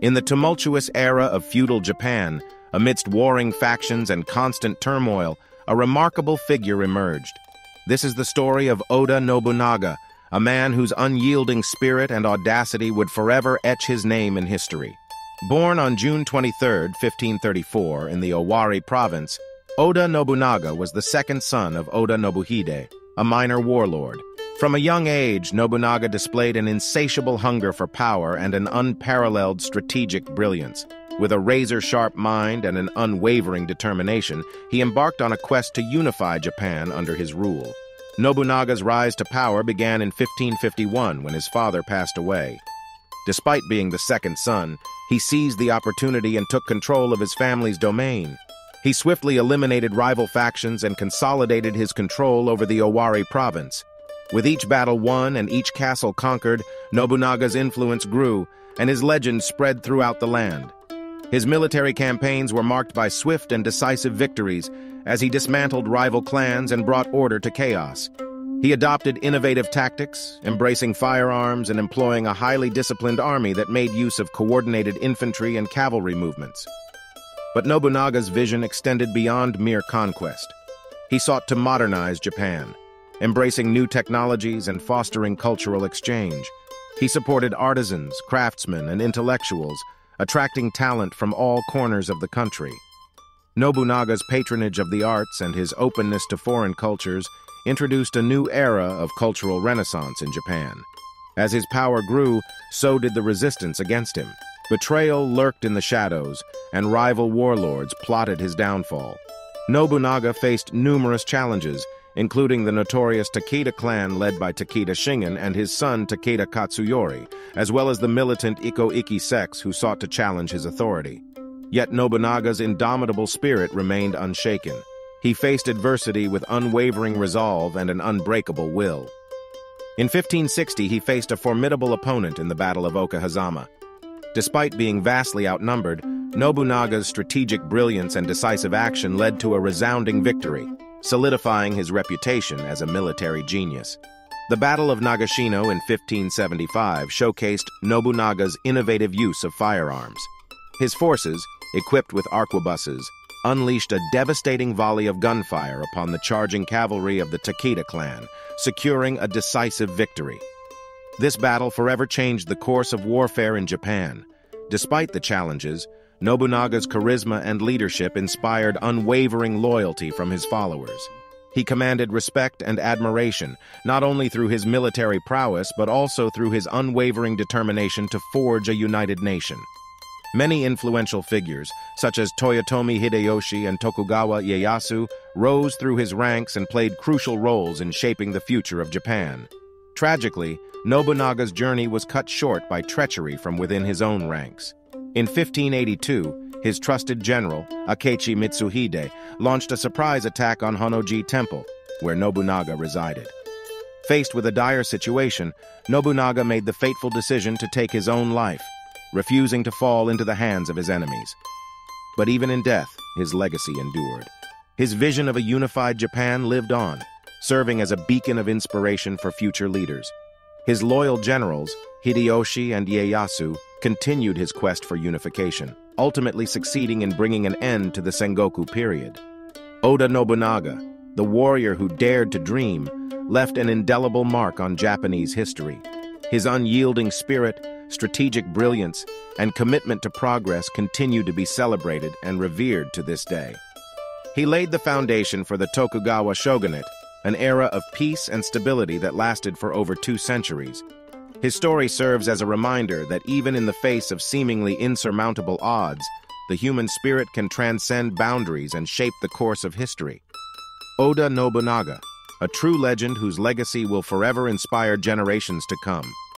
In the tumultuous era of feudal Japan, amidst warring factions and constant turmoil, a remarkable figure emerged. This is the story of Oda Nobunaga, a man whose unyielding spirit and audacity would forever etch his name in history. Born on June 23, 1534, in the Owari province, Oda Nobunaga was the second son of Oda Nobuhide, a minor warlord. From a young age, Nobunaga displayed an insatiable hunger for power and an unparalleled strategic brilliance. With a razor-sharp mind and an unwavering determination, he embarked on a quest to unify Japan under his rule. Nobunaga's rise to power began in 1551 when his father passed away. Despite being the second son, he seized the opportunity and took control of his family's domain. He swiftly eliminated rival factions and consolidated his control over the Owari province. With each battle won and each castle conquered, Nobunaga's influence grew, and his legend spread throughout the land. His military campaigns were marked by swift and decisive victories as he dismantled rival clans and brought order to chaos. He adopted innovative tactics, embracing firearms and employing a highly disciplined army that made use of coordinated infantry and cavalry movements. But Nobunaga's vision extended beyond mere conquest. He sought to modernize Japan, embracing new technologies and fostering cultural exchange. He supported artisans, craftsmen, and intellectuals, attracting talent from all corners of the country. Nobunaga's patronage of the arts and his openness to foreign cultures introduced a new era of cultural renaissance in Japan. As his power grew, so did the resistance against him. Betrayal lurked in the shadows, and rival warlords plotted his downfall. Nobunaga faced numerous challenges, including the notorious Takeda clan led by Takeda Shingen and his son Takeda Katsuyori, as well as the militant Ikko-Ikki sects who sought to challenge his authority. Yet Nobunaga's indomitable spirit remained unshaken. He faced adversity with unwavering resolve and an unbreakable will. In 1560, he faced a formidable opponent in the Battle of Okehazama. Despite being vastly outnumbered, Nobunaga's strategic brilliance and decisive action led to a resounding victory, solidifying his reputation as a military genius. The Battle of Nagashino in 1575 showcased Nobunaga's innovative use of firearms. His forces, equipped with arquebuses, unleashed a devastating volley of gunfire upon the charging cavalry of the Takeda clan, securing a decisive victory. This battle forever changed the course of warfare in Japan. Despite the challenges, Nobunaga's charisma and leadership inspired unwavering loyalty from his followers. He commanded respect and admiration, not only through his military prowess, but also through his unwavering determination to forge a united nation. Many influential figures, such as Toyotomi Hideyoshi and Tokugawa Ieyasu, rose through his ranks and played crucial roles in shaping the future of Japan. Tragically, Nobunaga's journey was cut short by treachery from within his own ranks. In 1582, his trusted general, Akechi Mitsuhide, launched a surprise attack on Honnoji Temple, where Nobunaga resided. Faced with a dire situation, Nobunaga made the fateful decision to take his own life, refusing to fall into the hands of his enemies. But even in death, his legacy endured. His vision of a unified Japan lived on, serving as a beacon of inspiration for future leaders. His loyal generals, Hideyoshi and Ieyasu, continued his quest for unification, ultimately succeeding in bringing an end to the Sengoku period. Oda Nobunaga, the warrior who dared to dream, left an indelible mark on Japanese history. His unyielding spirit, strategic brilliance, and commitment to progress continue to be celebrated and revered to this day. He laid the foundation for the Tokugawa shogunate, an era of peace and stability that lasted for over two centuries, his story serves as a reminder that even in the face of seemingly insurmountable odds, the human spirit can transcend boundaries and shape the course of history. Oda Nobunaga, a true legend whose legacy will forever inspire generations to come.